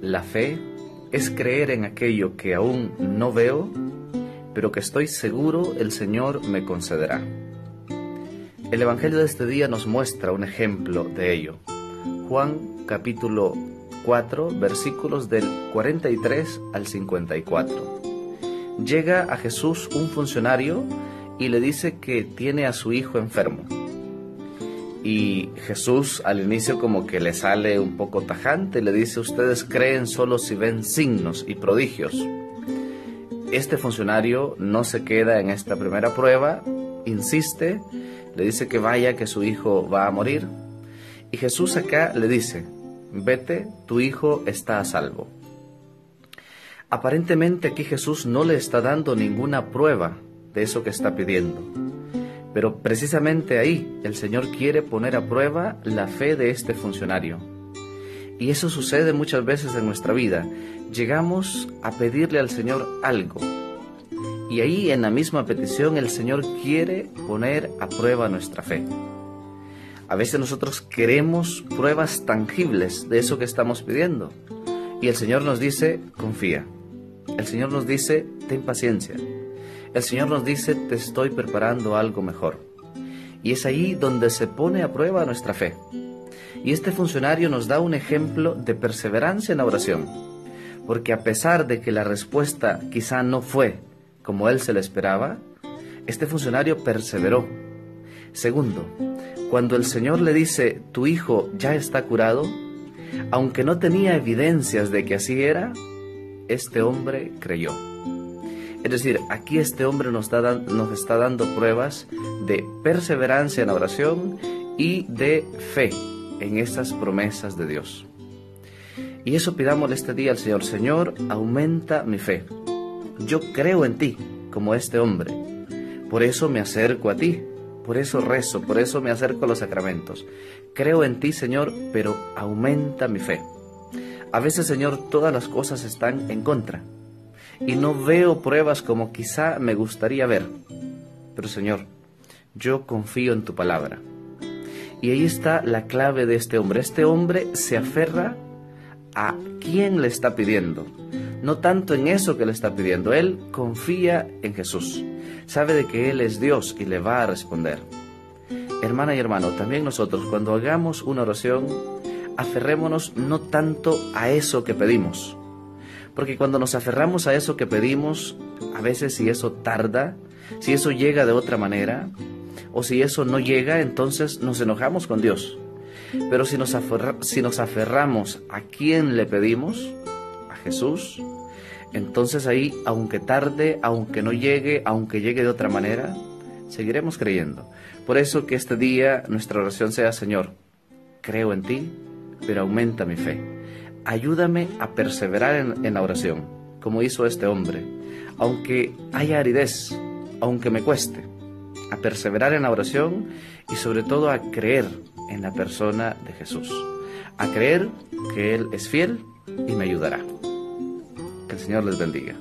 La fe es creer en aquello que aún no veo, pero que estoy seguro el Señor me concederá. El Evangelio de este día nos muestra un ejemplo de ello. Juan capítulo 4 versículos del 43 al 54. Llega a Jesús un funcionario y le dice que tiene a su hijo enfermo. Y Jesús al inicio como que le sale un poco tajante, le dice, ustedes creen solo si ven signos y prodigios. Este funcionario no se queda en esta primera prueba, insiste, le dice que vaya, que su hijo va a morir. Y Jesús acá le dice, vete, tu hijo está a salvo. Aparentemente aquí Jesús no le está dando ninguna prueba de eso que está pidiendo. Pero precisamente ahí el Señor quiere poner a prueba la fe de este funcionario. Y eso sucede muchas veces en nuestra vida. Llegamos a pedirle al Señor algo. Y ahí en la misma petición el Señor quiere poner a prueba nuestra fe. A veces nosotros queremos pruebas tangibles de eso que estamos pidiendo. Y el Señor nos dice, confía. El Señor nos dice, ten paciencia. El Señor nos dice, te estoy preparando algo mejor. Y es ahí donde se pone a prueba nuestra fe. Y este funcionario nos da un ejemplo de perseverancia en la oración. Porque a pesar de que la respuesta quizá no fue como él se le esperaba, este funcionario perseveró. Segundo, cuando el Señor le dice, tu hijo ya está curado, aunque no tenía evidencias de que así era, este hombre creyó. Es decir, aquí este hombre nos, está dando pruebas de perseverancia en la oración y de fe en estas promesas de Dios. Y eso pidámosle este día al Señor. Señor, aumenta mi fe. Yo creo en ti, como este hombre. Por eso me acerco a ti. Por eso rezo, por eso me acerco a los sacramentos. Creo en ti, Señor, pero aumenta mi fe. A veces, Señor, todas las cosas están en contra y no veo pruebas como quizá me gustaría ver. Pero, Señor, yo confío en tu palabra. Y ahí está la clave de este hombre. Este hombre se aferra a quien le está pidiendo, no tanto en eso que le está pidiendo. Él confía en Jesús sabe de que Él es Dios y le va a responder. Hermana y hermano, también nosotros cuando hagamos una oración, aferrémonos no tanto a eso que pedimos, porque cuando nos aferramos a eso que pedimos, a veces si eso tarda, si eso llega de otra manera, o si eso no llega, entonces nos enojamos con Dios. Pero si nos, si nos aferramos a quien le pedimos, a Jesús, entonces ahí, aunque tarde, aunque no llegue, aunque llegue de otra manera, seguiremos creyendo. Por eso que este día nuestra oración sea, Señor, creo en ti, pero aumenta mi fe. Ayúdame a perseverar en, la oración, como hizo este hombre, aunque haya aridez, aunque me cueste, a perseverar en la oración y sobre todo a creer en la persona de Jesús, a creer que Él es fiel y me ayudará. Que el Señor les bendiga.